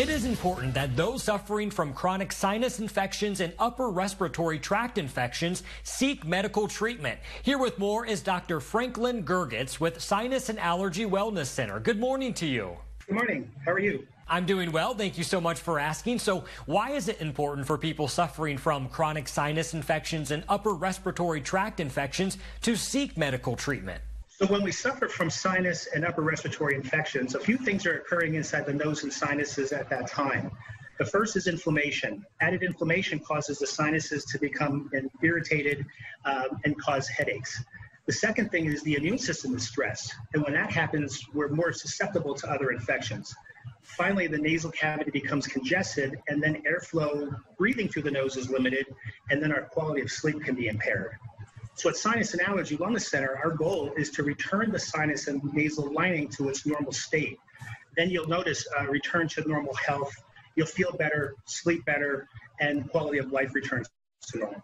It is important that those suffering from chronic sinus infections and upper respiratory tract infections seek medical treatment. Here with more is Dr. Franklyn Gergits with Sinus and Allergy Wellness Center. Good morning to you. Good morning. How are you? I'm doing well. Thank you so much for asking. So, why is it important for people suffering from chronic sinus infections and upper respiratory tract infections to seek medical treatment? So when we suffer from sinus and upper respiratory infections, a few things are occurring inside the nose and sinuses at that time. The first is inflammation. Added inflammation causes the sinuses to become irritated um, and cause headaches. The second thing is the immune system is stressed. And when that happens, we're more susceptible to other infections. Finally, the nasal cavity becomes congested, and then airflow breathing through the nose is limited, and then our quality of sleep can be impaired. So at Sinus and Allergy Wellness Center, our goal is to return the sinus and nasal lining to its normal state. Then you'll notice a return to normal health. You'll feel better, sleep better, and quality of life returns to normal.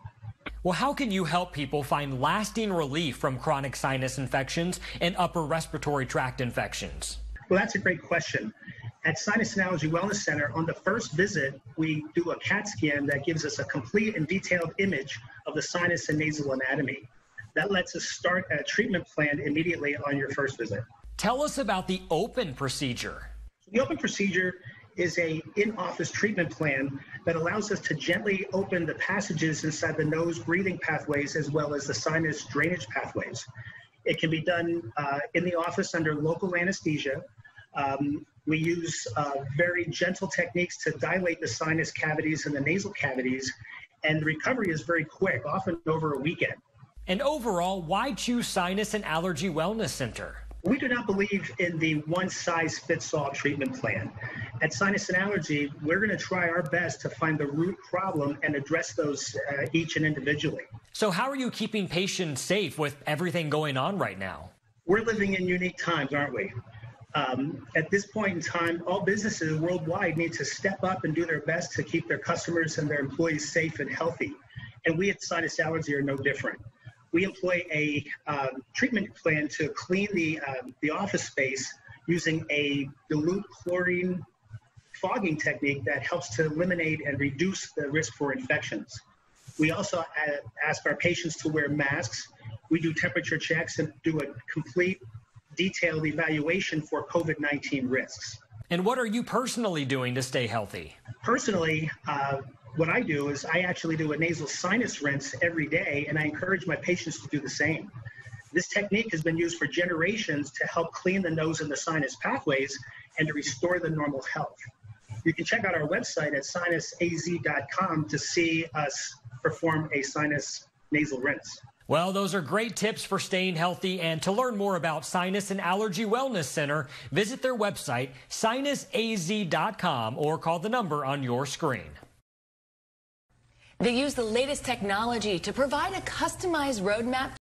Well, how can you help people find lasting relief from chronic sinus infections and upper respiratory tract infections? Well, that's a great question. At Sinus and Allergy Wellness Center, on the first visit, we do a CAT scan that gives us a complete and detailed image of the sinus and nasal anatomy. That lets us start a treatment plan immediately on your first visit. Tell us about the open procedure. The open procedure is a in-office treatment plan that allows us to gently open the passages inside the nose breathing pathways as well as the sinus drainage pathways. It can be done uh, in the office under local anesthesia um, we use uh, very gentle techniques to dilate the sinus cavities and the nasal cavities, and recovery is very quick, often over a weekend. And overall, why choose Sinus and Allergy Wellness Center? We do not believe in the one size fits all treatment plan. At Sinus and Allergy, we're going to try our best to find the root problem and address those uh, each and individually. So, how are you keeping patients safe with everything going on right now? We're living in unique times, aren't we? Um, at this point in time, all businesses worldwide need to step up and do their best to keep their customers and their employees safe and healthy. And we at Sinus Allergy are no different. We employ a um, treatment plan to clean the, uh, the office space using a dilute chlorine fogging technique that helps to eliminate and reduce the risk for infections. We also uh, ask our patients to wear masks. We do temperature checks and do a complete detailed evaluation for COVID 19 risks. And what are you personally doing to stay healthy? Personally, uh, what I do is I actually do a nasal sinus rinse every day, and I encourage my patients to do the same. This technique has been used for generations to help clean the nose and the sinus pathways and to restore the normal health. You can check out our website at sinusaz.com to see us perform a sinus nasal rinse. Well, those are great tips for staying healthy. And to learn more about Sinus and Allergy Wellness Center, visit their website, sinusaz.com, or call the number on your screen. They use the latest technology to provide a customized roadmap